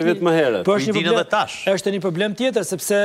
vetë më herët. Po është një problem tash. Është një problem tjetër sepse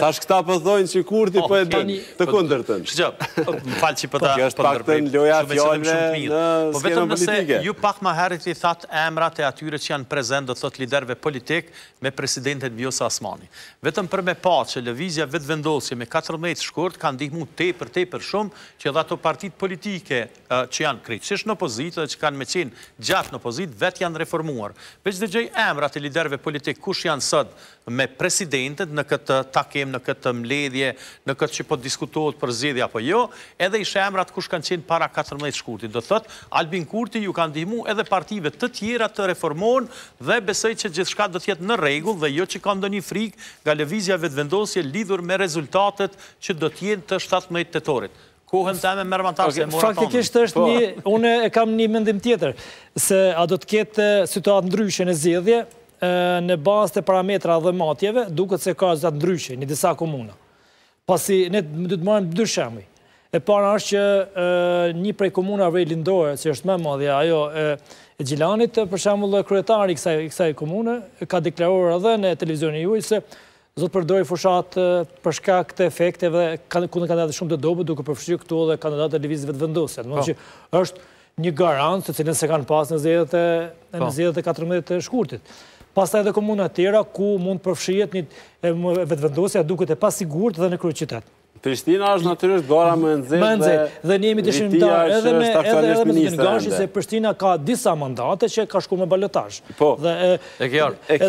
tash këta po thonë se Kurti po, po e bën të po, kundërtën. Kështu që, më fal që po ta po është pak loja e fjalëve në po vetëm nëse ju pak më herët i thatë emrat e atyre që janë prezent do thotë liderëve politikë me presidenten Vjosa Osmani. Vetëm për me pa që lëvizja vetëvendosje me 14 shkurt ka ndihmuar tepër tepër shumë që edhe ato partitë politike që janë krejtësisht në opozitë dhe që kanë me qenë gjatë në opozitë vetë janë reformuar. Veç dëgjoj emrat e liderëve politikë kush janë sot me presidenten në këtë takim, në këtë mbledhje, në këtë që po diskutohet për zgjedhje apo jo, edhe i sheh emrat kush kanë qenë para katërmbëdhjetë shkurtit. Do të thotë Albin Kurti ju ka ndihmu edhe partive të tjera të reformohen dhe besoj që gjithçka do të jetë në rregull dhe jo që ka ndonjë frikë nga Lëvizja Vetëvendosje lidhur me rezultatet që do të jenë të shtatëmbëdhjetë tetorit. Kohën teme merre ma tanë se mora tonen. Faktikisht është një, unë e kam një mendim tjetër, se a do të ketë situatë ndryshe në zgjedhje, në bazë të parametrave dhe matjeve, duket se ka situatë ndryshe, në disa komuna. Pasi, ne do të marrim dy shembuj. E para është që një prej komunave verilindore, që është ma e madhja, ajo e Gjilanit, për shembull kryetari i kësaj komune, ka deklaruar edhe në televizionin juaj, se S'do të përdorë fushatë për shkak të efekteve, ka kundërkandidatë shumë të dobët, duke përfshirë këtu edhe kandidatin e Lëvizjes Vetëvendosje. Domethënë po. që është një garant të cilin s'e kanë pas në zgjedhjet e në po. zgjedhjet e 14 të shkurtit. Pastaj edhe komuna të tjera ku mund të përfshihet vetëvendosja duket e pasigurt dhe në kryeqytet. Prishtina është natyrisht gara më e nxehtë. Më e nxehtë. Dhe ne jemi dëshmitarë edhe me edhe edhe me të ngjashëm se Prishtina ka disa mandate që ka shkuar me balotazh. Po. Dhe e ke